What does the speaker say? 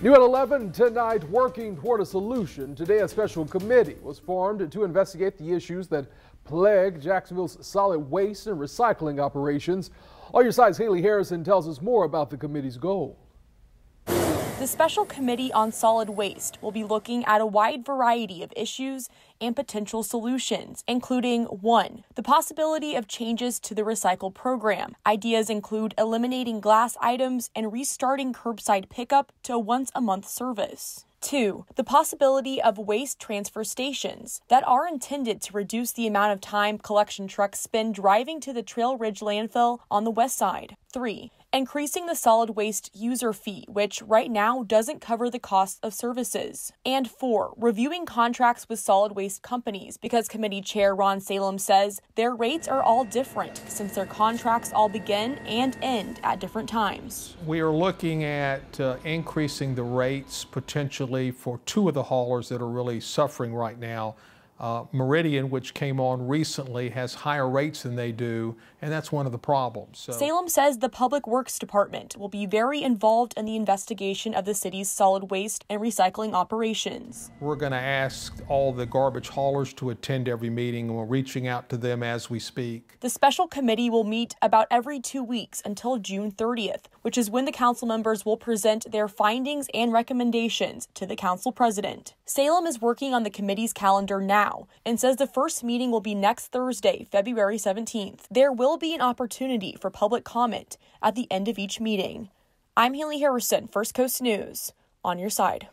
New at 11 tonight, working toward a solution. Today, a special committee was formed to investigate the issues that plague Jacksonville's solid waste and recycling operations. On your side's Haley Harrison tells us more about the committee's goal. The Special Committee on Solid Waste will be looking at a wide variety of issues and potential solutions, including 1. The possibility of changes to the recycle program. Ideas include eliminating glass items and restarting curbside pickup to a once a month service. Two, the possibility of waste transfer stations that are intended to reduce the amount of time collection trucks spend driving to the Trail Ridge landfill on the west side. Three, increasing the solid waste user fee, which right now doesn't cover the cost of services. And four, reviewing contracts with solid waste companies because committee chair Ron Salem says their rates are all different since their contracts all begin and end at different times. We are looking at uh, increasing the rates potentially for two of the haulers that are really suffering right now. Uh, Meridian, which came on recently, has higher rates than they do, and that's one of the problems. So. Salem says the Public Works Department will be very involved in the investigation of the city's solid waste and recycling operations. We're going to ask all the garbage haulers to attend every meeting, and we're reaching out to them as we speak. The special committee will meet about every two weeks until June 30th, which is when the council members will present their findings and recommendations to the council president. Salem is working on the committee's calendar now now and says the first meeting will be next Thursday, February 17th. There will be an opportunity for public comment at the end of each meeting. I'm Haley Harrison, First Coast News, on your side.